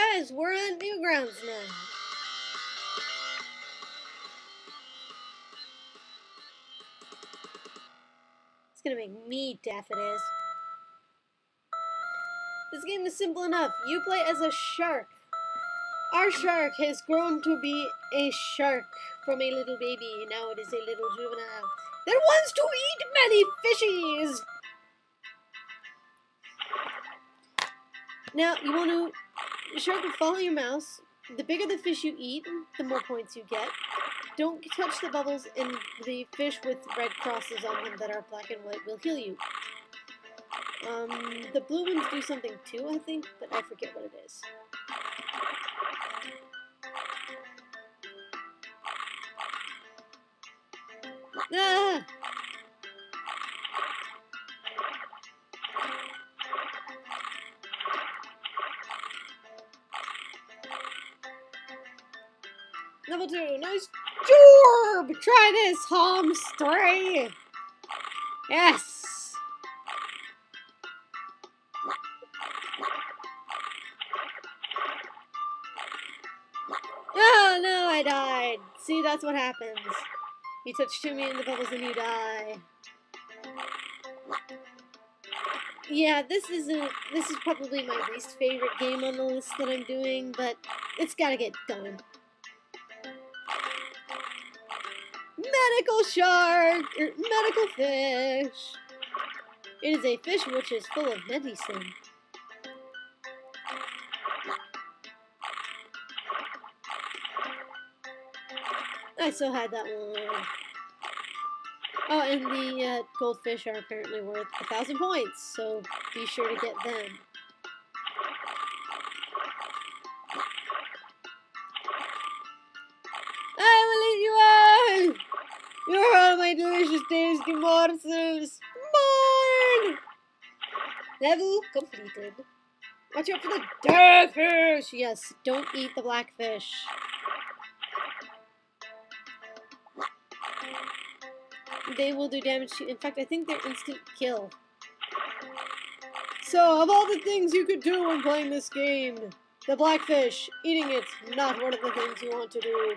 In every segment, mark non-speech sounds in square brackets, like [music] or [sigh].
guys, we're on Newgrounds now. It's gonna make me deaf, it is. This game is simple enough. You play as a shark. Our shark has grown to be a shark from a little baby. Now it is a little juvenile that wants to eat many fishies. Now, you want to shark will follow your mouse. The bigger the fish you eat, the more points you get. Don't touch the bubbles, and the fish with red crosses on them that are black and white will heal you. Um, the blue ones do something too, I think, but I forget what it is. Ah! Level 2, nice Jorb! Try this, Homstray! Yes! Oh no, I died. See, that's what happens. You touch too many of the bubbles and you die. Yeah, this isn't. This is probably my least favorite game on the list that I'm doing, but it's gotta get done. Medical shark, or medical fish. It is a fish which is full of medicine. I still had that one. Oh, and the uh, goldfish are apparently worth a thousand points, so be sure to get them. Tasty morsels! Mine! Level completed. Watch out for the dead fish! Yes, don't eat the black fish. They will do damage to you. In fact, I think they're instant kill. So, of all the things you could do when playing this game, the blackfish, eating it, not one of the things you want to do.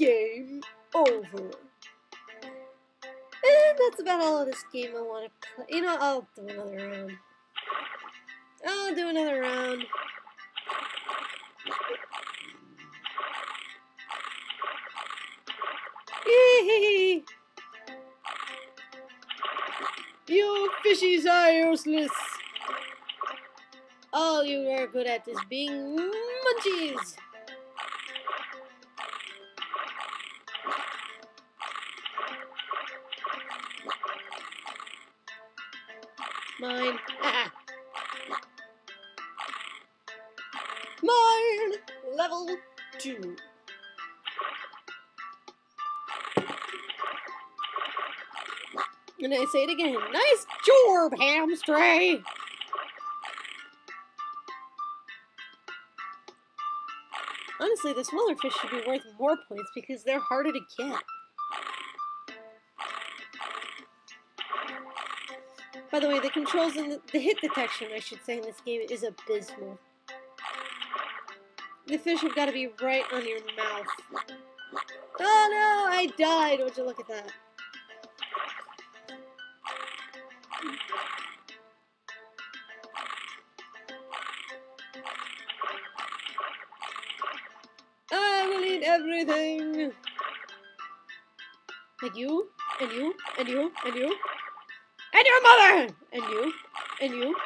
Game over. And that's about all of this game I want to play. You know, I'll do another round. I'll do another round. you fishies are useless. All you are good at is being munchies. Mine. [laughs] Mine. Level two. And I say it again. Nice job, hamstray. Honestly, the smaller fish should be worth more points because they're harder to get. By the way, the controls and the, the hit detection, I should say, in this game is abysmal. The fish have got to be right on your mouth. Oh no, I died. Would you look at that? I will eat everything. Like you, and you, and you, and you, and your mother, and you, and you.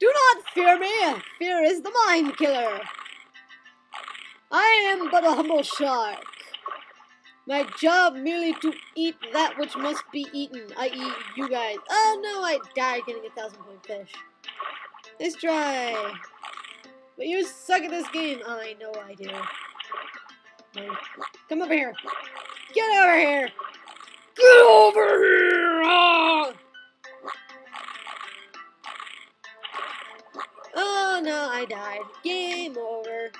Do not fear me? Fear is the mind killer. I am but a humble shark. My job merely to eat that which must be eaten, i.e. you guys. Oh no, I died getting a thousand point fish. Let's try. But you suck at this game. I know I do. Come over here. Get over here. Get over here! Ah! Oh no, I died. Game over.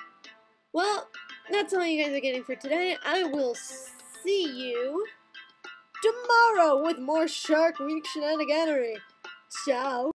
Well, that's all you guys are getting for today. I will see you tomorrow with more Shark Week shenaniganery. Ciao.